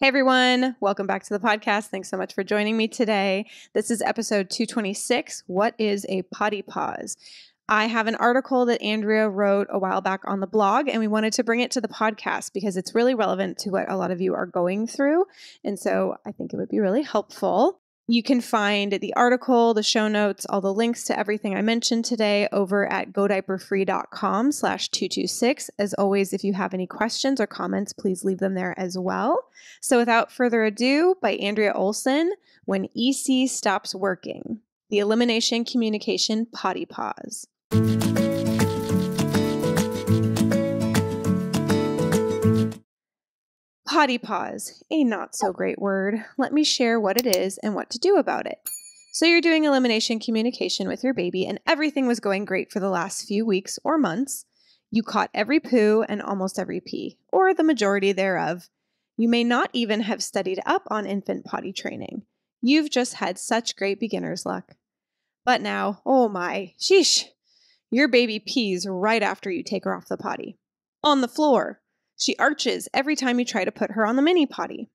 Hey everyone, welcome back to the podcast. Thanks so much for joining me today. This is episode 226 What is a potty pause? I have an article that Andrea wrote a while back on the blog, and we wanted to bring it to the podcast because it's really relevant to what a lot of you are going through. And so I think it would be really helpful. You can find the article, the show notes, all the links to everything I mentioned today over at godiaperfree.com slash 226. As always, if you have any questions or comments, please leave them there as well. So without further ado, by Andrea Olson, When EC Stops Working, the Elimination Communication Potty Pause. Potty pause, a not so great word. Let me share what it is and what to do about it. So, you're doing elimination communication with your baby, and everything was going great for the last few weeks or months. You caught every poo and almost every pee, or the majority thereof. You may not even have studied up on infant potty training. You've just had such great beginner's luck. But now, oh my, sheesh, your baby pees right after you take her off the potty. On the floor, she arches every time you try to put her on the mini potty.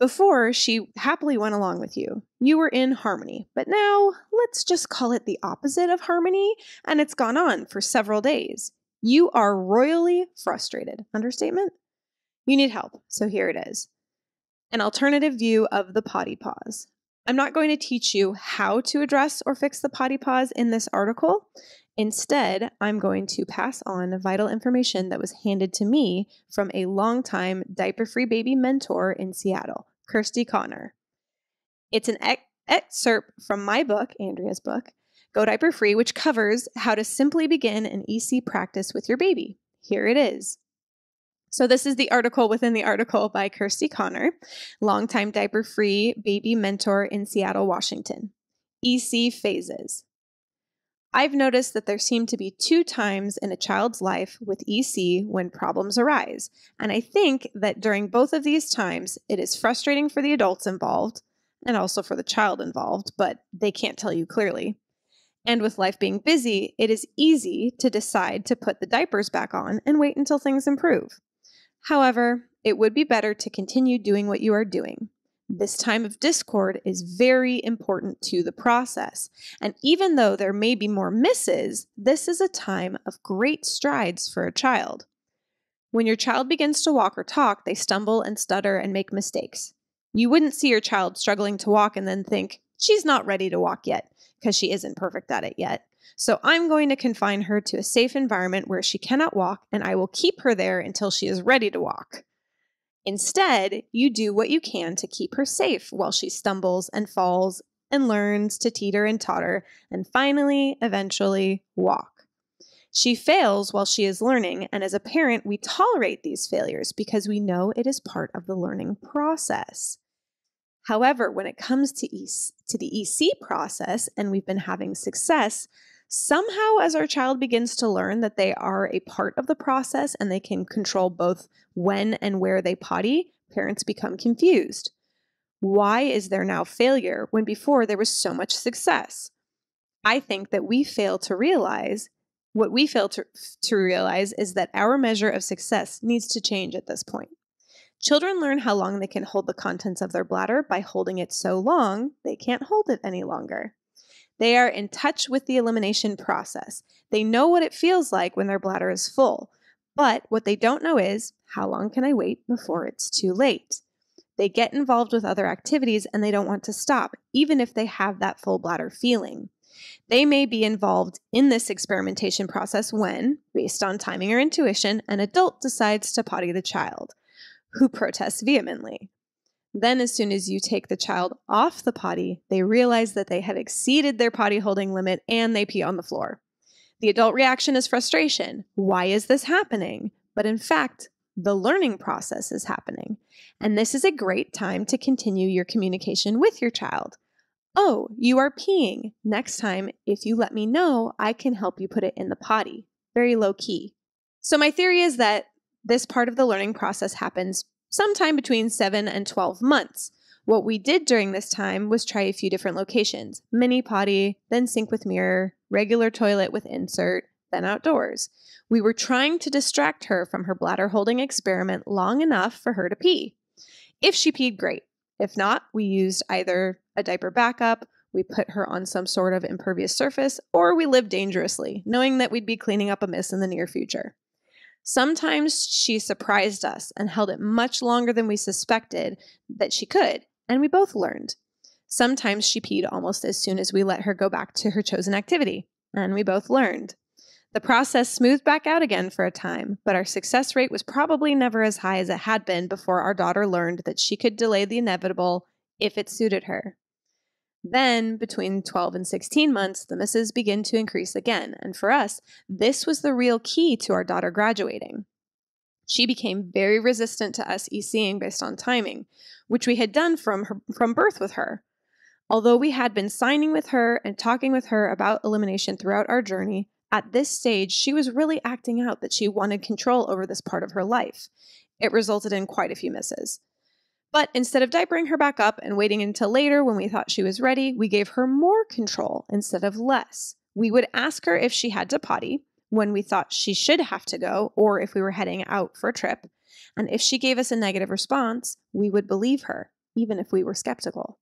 Before, she happily went along with you. You were in harmony. But now, let's just call it the opposite of harmony, and it's gone on for several days. You are royally frustrated. Understatement? You need help, so here it is an alternative view of the potty pause. I'm not going to teach you how to address or fix the potty pause in this article. Instead, I'm going to pass on vital information that was handed to me from a longtime diaper free baby mentor in Seattle, Kirsty Connor. It's an ex- excerpt from my book, Andrea's book, Go Diaper Free, which covers how to simply begin an EC practice with your baby. Here it is. So, this is the article within the article by Kirsty Connor, longtime diaper free baby mentor in Seattle, Washington. EC phases. I've noticed that there seem to be two times in a child's life with EC when problems arise. And I think that during both of these times, it is frustrating for the adults involved and also for the child involved, but they can't tell you clearly. And with life being busy, it is easy to decide to put the diapers back on and wait until things improve. However, it would be better to continue doing what you are doing. This time of discord is very important to the process. And even though there may be more misses, this is a time of great strides for a child. When your child begins to walk or talk, they stumble and stutter and make mistakes. You wouldn't see your child struggling to walk and then think, she's not ready to walk yet, because she isn't perfect at it yet. So I'm going to confine her to a safe environment where she cannot walk, and I will keep her there until she is ready to walk. Instead, you do what you can to keep her safe while she stumbles and falls and learns to teeter and totter and finally, eventually, walk. She fails while she is learning, and as a parent, we tolerate these failures because we know it is part of the learning process. However, when it comes to, e- to the EC process and we've been having success, somehow as our child begins to learn that they are a part of the process and they can control both when and where they potty, parents become confused. Why is there now failure when before there was so much success? I think that we fail to realize what we fail to, to realize is that our measure of success needs to change at this point. Children learn how long they can hold the contents of their bladder by holding it so long they can't hold it any longer. They are in touch with the elimination process. They know what it feels like when their bladder is full. But what they don't know is how long can I wait before it's too late? They get involved with other activities and they don't want to stop, even if they have that full bladder feeling. They may be involved in this experimentation process when, based on timing or intuition, an adult decides to potty the child, who protests vehemently. Then, as soon as you take the child off the potty, they realize that they have exceeded their potty holding limit and they pee on the floor. The adult reaction is frustration. Why is this happening? But in fact, the learning process is happening. And this is a great time to continue your communication with your child. Oh, you are peeing. Next time, if you let me know, I can help you put it in the potty. Very low key. So, my theory is that this part of the learning process happens sometime between 7 and 12 months. What we did during this time was try a few different locations mini potty, then sink with mirror, regular toilet with insert, then outdoors. We were trying to distract her from her bladder holding experiment long enough for her to pee. If she peed, great. If not, we used either a diaper backup, we put her on some sort of impervious surface, or we lived dangerously, knowing that we'd be cleaning up a mess in the near future. Sometimes she surprised us and held it much longer than we suspected that she could, and we both learned. Sometimes she peed almost as soon as we let her go back to her chosen activity, and we both learned. The process smoothed back out again for a time, but our success rate was probably never as high as it had been before our daughter learned that she could delay the inevitable if it suited her. Then, between 12 and 16 months, the misses begin to increase again, and for us, this was the real key to our daughter graduating. She became very resistant to us ECing based on timing, which we had done from her, from birth with her. Although we had been signing with her and talking with her about elimination throughout our journey, at this stage, she was really acting out that she wanted control over this part of her life. It resulted in quite a few misses. But instead of diapering her back up and waiting until later when we thought she was ready, we gave her more control instead of less. We would ask her if she had to potty when we thought she should have to go or if we were heading out for a trip. And if she gave us a negative response, we would believe her, even if we were skeptical.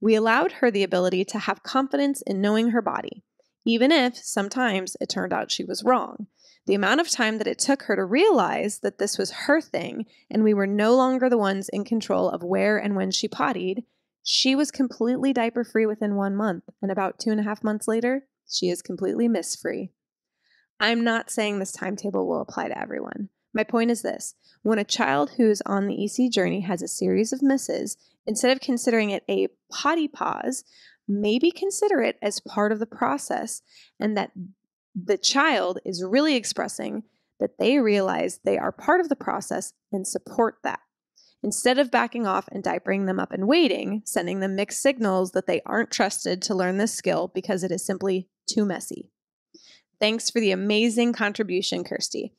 We allowed her the ability to have confidence in knowing her body, even if sometimes it turned out she was wrong. The amount of time that it took her to realize that this was her thing and we were no longer the ones in control of where and when she pottied, she was completely diaper free within one month. And about two and a half months later, she is completely miss free. I'm not saying this timetable will apply to everyone. My point is this when a child who's on the EC journey has a series of misses, instead of considering it a potty pause, maybe consider it as part of the process and that the child is really expressing that they realize they are part of the process and support that. Instead of backing off and diapering them up and waiting, sending them mixed signals that they aren't trusted to learn this skill because it is simply too messy. Thanks for the amazing contribution, Kirsty.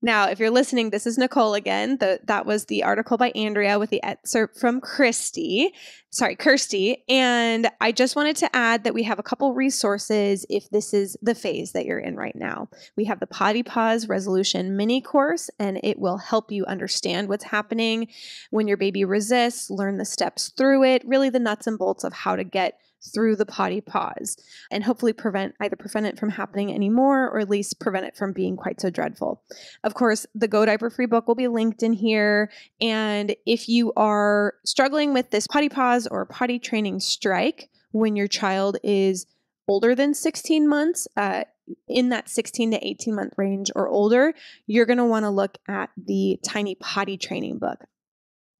Now, if you're listening, this is Nicole again. The, that was the article by Andrea with the excerpt from Christy, sorry, Kirsty. And I just wanted to add that we have a couple resources if this is the phase that you're in right now. We have the Potty Pause Resolution mini course, and it will help you understand what's happening when your baby resists, learn the steps through it, really the nuts and bolts of how to get through the potty pause and hopefully prevent either prevent it from happening anymore or at least prevent it from being quite so dreadful. Of course, the Go Diaper Free book will be linked in here. And if you are struggling with this potty pause or potty training strike when your child is older than 16 months, uh, in that 16 to 18 month range or older, you're going to want to look at the Tiny Potty Training book.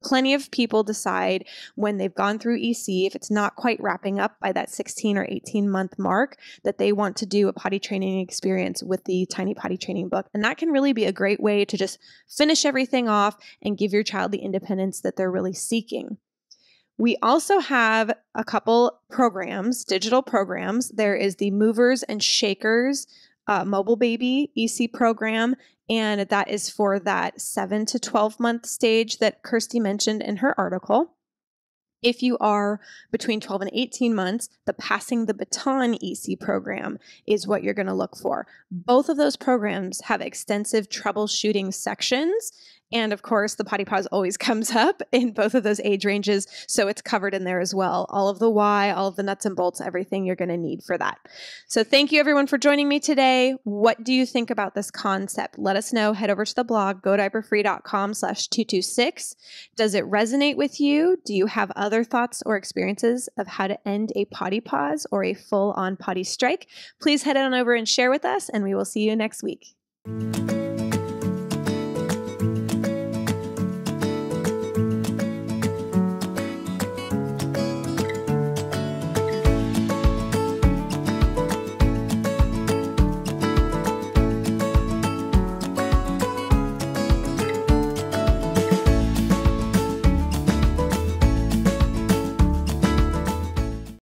Plenty of people decide when they've gone through EC, if it's not quite wrapping up by that 16 or 18 month mark, that they want to do a potty training experience with the Tiny Potty Training book. And that can really be a great way to just finish everything off and give your child the independence that they're really seeking. We also have a couple programs, digital programs. There is the Movers and Shakers uh, Mobile Baby EC program, and that is for that 7 to 12 month stage that Kirsty mentioned in her article. If you are between 12 and 18 months, the Passing the Baton EC program is what you're going to look for. Both of those programs have extensive troubleshooting sections and of course, the potty pause always comes up in both of those age ranges. So it's covered in there as well. All of the why, all of the nuts and bolts, everything you're going to need for that. So thank you everyone for joining me today. What do you think about this concept? Let us know. Head over to the blog, godiaperfree.com slash 226. Does it resonate with you? Do you have other thoughts or experiences of how to end a potty pause or a full on potty strike? Please head on over and share with us, and we will see you next week.